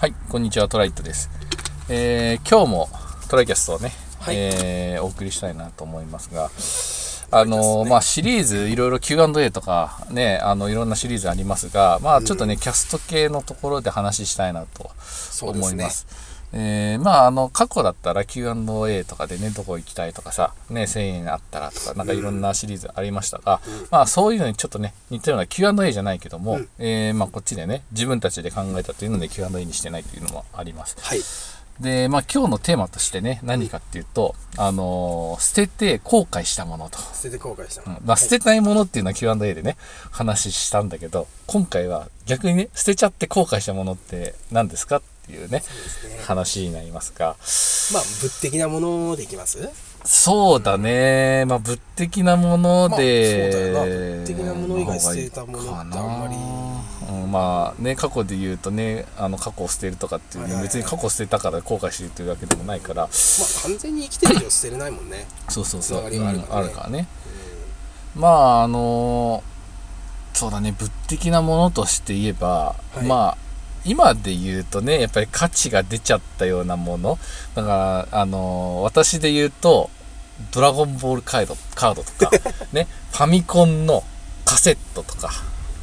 はい、こんにちは、トライットです。えー今日もトライキャストをね、はいえーお送りしたいなと思いますが、あのーまあ、シリーズ、いろいろ Q&A とか、ね、あの、いろんなシリーズありますが、まあ、ちょっとね、キャスト系のところで話したいなと思います。えーまあ、あの、過去だったら Q&A とかでね、どこ行きたいとかさ、ね、1000円あったらとか、なんかいろんなシリーズありましたが、まあ、そういうのにちょっとね、似たような Q&A じゃないけども、うんえーまあ、こっちでね、自分たちで考えたというので Q&A にしてないというのもあります。はい。で、まあ、今日のテーマとしてね、何かっていうと、あのー捨てて後悔したものと。捨てて後悔したの。うんまあ、捨てたいものっていうのは Q&A でね、話したんだけど、今回は逆にね、捨てちゃって後悔したものって何ですかっていうね、ね。話になりますが、まあ、物的なものでいきます？そうだね、まあ、物的なもので、まあそうだよな。物的なもの以外捨てたものってあんまり。うん、まあね過去で言うとねあの過去を捨てるとかっていうね、別に過去を捨てたから後悔してるというわけでもないから。まあ、完全に生きてる以上捨てれないもんね。そうそうそう。つながりがあるからね。うんあるからね。まああのそうだね。物的なものとして言えば、はい。まあ今で言うとねやっぱり価値が出ちゃったようなもの。だからあの私で言うと「ドラゴンボールカード」カードとか ねファミコンのカセットとか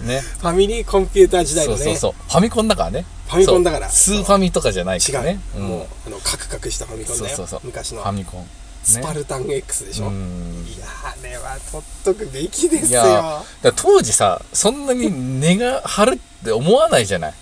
ね。ファミリーコンピューター時代のね。そうそうそう。ファミコンだからね。ファミコンだから。スーファミとかじゃないか違う、らねん。もう、あの、カクカクしたファミコンだよ。そうそうそう。昔の。ファ。ミコン、ね、スパルタン X でしょ。うん。いや、あれは取っとくべきですいよ。当時さそんなに値が張るって思わないじゃない？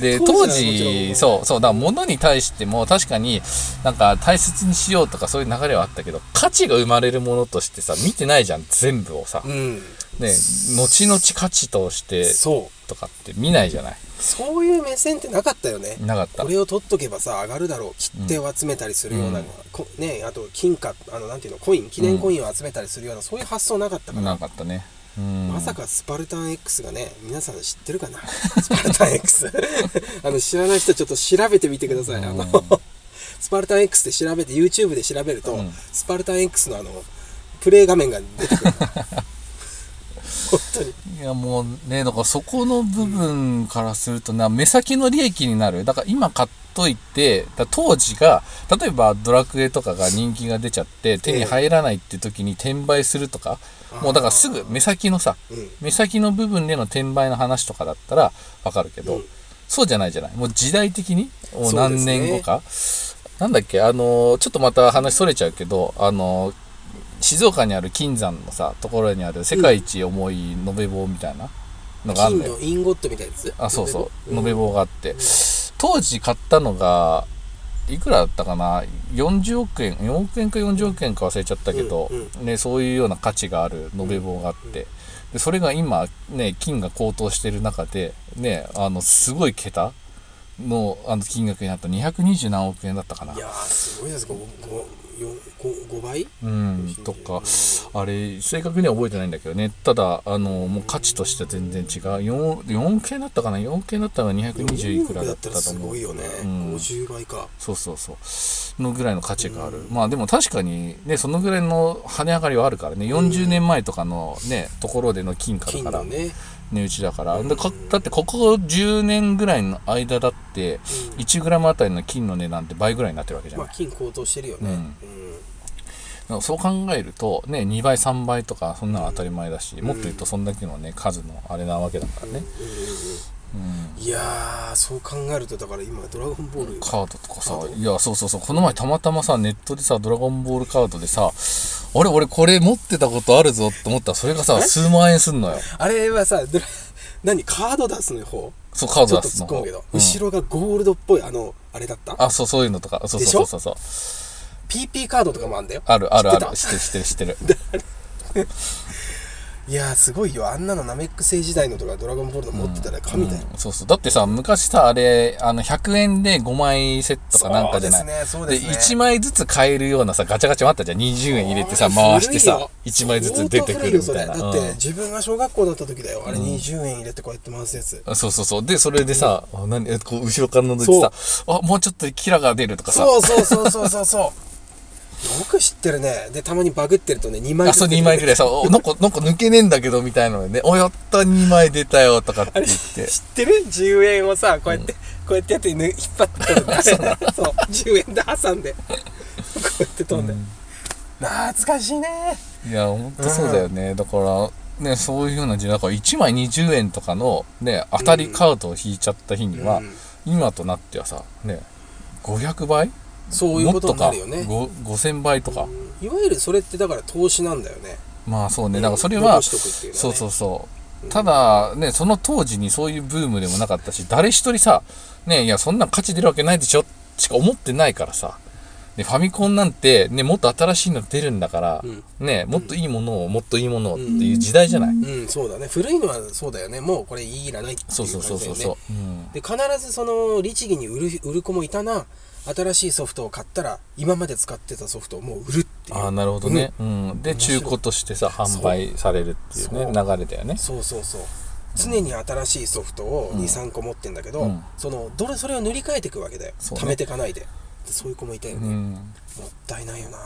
で当当時そうそうだから物に対しても確かになんか大切にしようとかそういう流れはあったけど価値が生まれるものとしてさ見てないじゃん全部をさうん。ね後々価値としてそう。とかって見ないじゃないそういう目線ってなかったよね。なかったこれを取っとけばさ上がるだろう切手を集めたりするような、うんこねあと金貨あのなんていうのコイン記念コインを集めたりするような、そういう発想なかったから、なかったねうんまさかスパルタン X がね皆さん知ってるかな？スパルタン X あの知らない人ちょっと調べてみてください、あのスパルタン X で調べて YouTube で調べると、うん。スパルタン X のあのプレイ画面が出てくる。本当に。いやもうねだからそこの部分からするとな目先の利益になる？だから今買っといてだ当時が例えばドラクエとかが人気が出ちゃって手に入らないって時に転売するとか、もうだからすぐ目先のさうん。目先の部分での転売の話とかだったらわかるけど、うん。そうじゃないじゃない。もう時代的にもう何ね年後か、なんだっけあのーちょっとまた話それちゃうけどあのー静岡にある金山のさところにある世界一重い延べ棒みたいなのがあるん金だよ、のインゴットみたいなやつ？あそうそう。うん延べ棒があって、当時買ったのがいくらだったかな？40億円4億円か40億円か忘れちゃったけど、うんね、そういうような価値がある延べ棒があって、でそれが今ね金が高騰してる中でねあのすごい桁のあの金額になった。220何億円だったかな。いやーすごいです 5, 5, 5倍？うんとかあれ正確には覚えてないんだけどね。ただあのもう価値としては全然違う。4, 4億円だったかな？4億円だったら220いくらだっただと思う。すごいよね、うん。50倍か。そうそうそう。のぐらいの価値がある、まあでも確かにねそのぐらいの跳ね上がりはあるからね。40年前とかのねところでの金貨だから。ね値打ちだから。でかだってここ10年ぐらいの間だってうん。1g あたりの金の値段って倍ぐらいになってるわけじゃない、まあ金高騰してるよね、うん。そう考えるとね2倍3倍とかそんなの当たり前だし、もっと言うとそんだけのね数のあれなわけだからね、うん。いやーそう考えるとだから今「ドラゴンボール」カードとかさいやそうそうそう。この前たまたまさネットでさ「ドラゴンボールカード」でさあれ俺これ持ってたことあるぞって思ったらそれがさ数万円すんのよ。あれはさ何カード出すの方そうカード出すの。うん。後ろがゴールドっぽいあのあれだった？あそうそういうのとか。そうそうそうそう PP カードとかもあんだよ。あるあるある。知知ってる知ってる知ってるいやーすごいよ。あんなのナメック星時代のとかドラゴンボールの持ってたら神だよ、うんそうそう。だってさ昔さあれあの100円で5枚セットかなんかじゃないそうですね。そうですね。1枚ずつ買えるようなさガチャガチャもあったじゃん。20円入れてさ回してさ1枚ずつ出てくるみたいな。だって、うん。自分が小学校だった時だよ。あれ20円入れてこうやって回すやつ、そうそうそう。で、それでさ、あ何えこう後ろから覗いてさ、あ、もうちょっとキラが出るとかさ、そうそうそうそうそう。そうよく知ってるね。でたまにバグってるとね2枚あ、そう2枚ぐらいさ、おなんか、なんか抜けねえんだけどみたいなのでね、お、やった2枚出たよとかって言って。知ってる？10円をさこうやってこうやってやってぬ引っ張って取るんだ そう10円で挟んで。こうやって取るんだよ、懐かしいね。いやほんとそうだよね、だからねそういうふうな時代だから1枚20円とかのね当たりカードを引いちゃった日には、うん。今となってはさね500倍そういうことになるよね。もっとかご5000倍とか、いわゆるそれってだから投資なんだよね。まあそうね。だからそれは、ね。そうそうそう。ただねその当時にそういうブームでもなかったし誰一人さねいやそんなん価値出るわけないでしょしか思ってないからさ。でファミコンなんてねもっと新しいの出るんだから、うん。ねもっといいものをもっといいものをっていう時代じゃない、うん。そうだね。古いのはそうだよね。もうこれいらないっていうそう感じだよね。そうそうそうそう、うん。で必ずその律儀に売る売る子もいたな新しいソフトを買ったら今まで使ってたソフトをもう売るっていうああなるほどね、うん。で中古としてさ販売されるっていうね。流れだよね。そうそうそう。常に新しいソフトをうん。23個持ってんだけど、うん。そのどれそれを塗り替えていくわけだよ、ね。貯めていかないで。でそういう子もいたよね、うん。もったいないよな。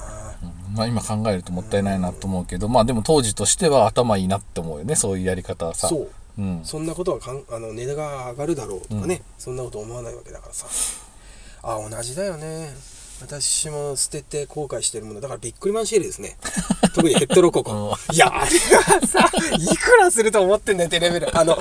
うん。まあ今考えるともったいないなと思うけど、まあでも当時としては頭いいなって思うよね。そういうやり方はさ。そう。うん。そんなことはかんあの値段が上がるだろうとかね、そんなこと思わないわけだからさあ同じだよね。私も捨てて後悔してるもの。だからビックリマンシールですね。特にヘッドロココ。いやあれがさいくらすると思ってんだよテレビであの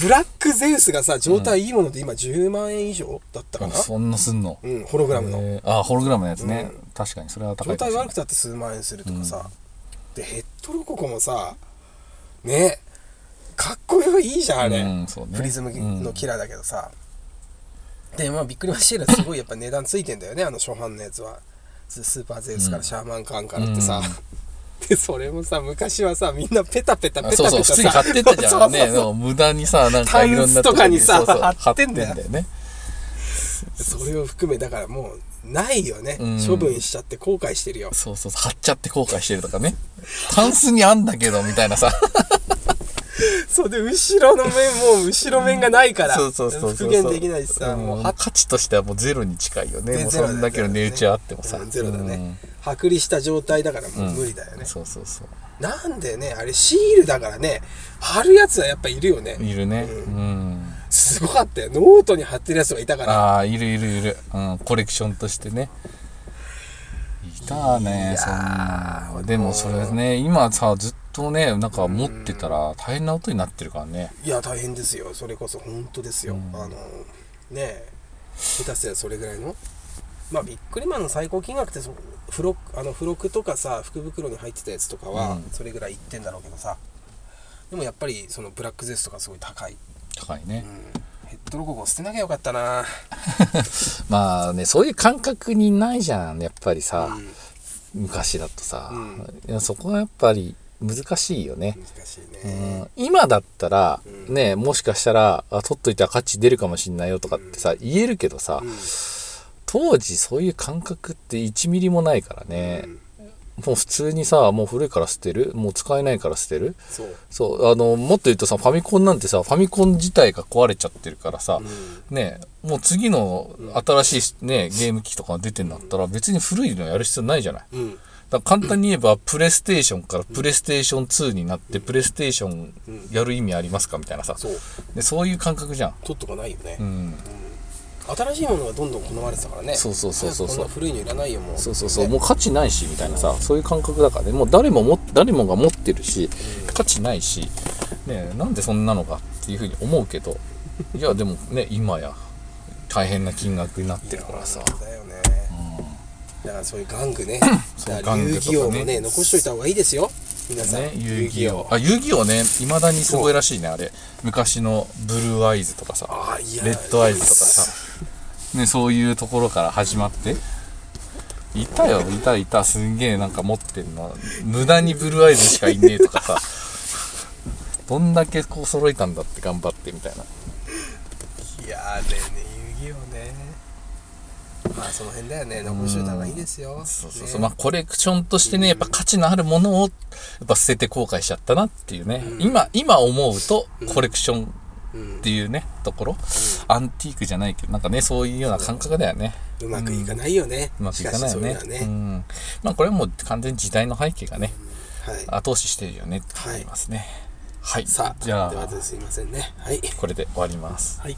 ブラックゼウスがさ状態いいもので今10万円以上だったかな、そんなすんの？うん、ホログラムの、えーあホログラムのやつね、確かにそれは高状態いかもしれない悪くたって数万円するとかさ、でヘッドロココもさねかっこよいいじゃんあれ、ね。プリズムのキラーだけどさ、でまあビックリマンシールはすごいやっぱ値段ついてんだよねあの初版のやつは。ススーパーゼウスからシャーマンカーンからってさ、でそれもさ昔はさみんなペタペタペタペタあそうそう普通に買ってったじゃんね。無駄にさなんかいろんなとかにさ貼ってんだよね。それを含めだからもうないよね、うん。処分しちゃって後悔してるよ。そうそう貼っちゃって後悔してるとかね。タンスにあんだけどみたいなさそうで後ろの面もう後ろ面がないから。そうそうそうそう復元できないしさ、うん。もうは価値としてはもうゼロに近いよね。ね。もうそんだけの値打ちあってもさ。うんゼロだね、剥離した状態だからもう無理だよね。うん、そうそうそう。なんでねあれシールだからね貼るやつはやっぱいるよね。いるね。ううん。すごかったよ。ノートに貼ってるやつがいたから。ああいるいるいる、うん、コレクションとしてね。いたねそんな。でもそれね今さずっとねなんか持ってたら大変なことになってるからね。いや大変ですよ。それこそ本当ですよ、うん。あのねえ下手すりゃそれぐらいの。まあビックリマンの最高金額ってそ付録あの付録とかさ福袋に入ってたやつとかはうん。それぐらいいってんだろうけどさ。でもやっぱりそのブラックゼスとかすごい高い、うん、高いね、ヘッドロゴを捨てなきゃよかったな。まあねそういう感覚にないじゃんやっぱりさ、うん。昔だとさ、うん。いやそこはやっぱり難しいよね、難しいね。うん、今だったら、うん。ねもしかしたらあ取っといたら価値出るかもしんないよとかってさ、言えるけどさ、うん。当時そういう感覚って1ミリもないからね。う、ん。もう普通にさもう古いから捨てる？もう使えないから捨てる？そう、あのもっと言うとさファミコンなんてさファミコン自体が壊れちゃってるからさ、うん。ねもう次の新しいねゲーム機とかが出てんだったら別に古いのやる必要ないじゃない。うん、だ簡単に言えばプレイステーションからプレイステーション2になってプレイステーションやる意味ありますか？みたいなさ。そう。でそういう感覚じゃん。取っとかないよね、うん。新しいものがどんどん好まれてたからね。そうそうそうそうそう。古いのいらないよもう。そうそうそう、ね。もう価値ないしみたいなさ。そういう感覚だからね。もう誰もも誰もが持ってるし価値ないし。ねなんでそんなのかっていうふうに思うけど。いやでもね今や。大変な金額になってるからさ。だよね、だからそういう玩具ね。そう遊玩具とかね。戯王もね残しといた方がいいですよ。皆さん、ね遊戯王。あ遊戯王ねいまだにすごいらしいねあれ。昔のブルーアイズとかさ。レッドアイズとかさ。ねそういうところから始まって。いたよいたいた。すんげえなんか持ってんの。無駄にブルーアイズしかいねえとかさ。どんだけこう揃えたんだって頑張ってみたいな。いやあれね遊戯王ねまあその辺だよね。残しといた方がいいですよ。そうそうそう、ね。まあコレクションとしてねやっぱ価値のあるものをやっぱ捨てて後悔しちゃったなっていうね、今今思うとコレクションうん。っていうねところ、アンティークじゃないけどなんかねそういうような感覚だよね。うまくいかないよね、うまくいかないよね。うん、まあこれはもう完全に時代の背景がねはい。後押ししてるよねって思いますね。はい、さあじゃあではすいませんね。はい。これで終わります。はい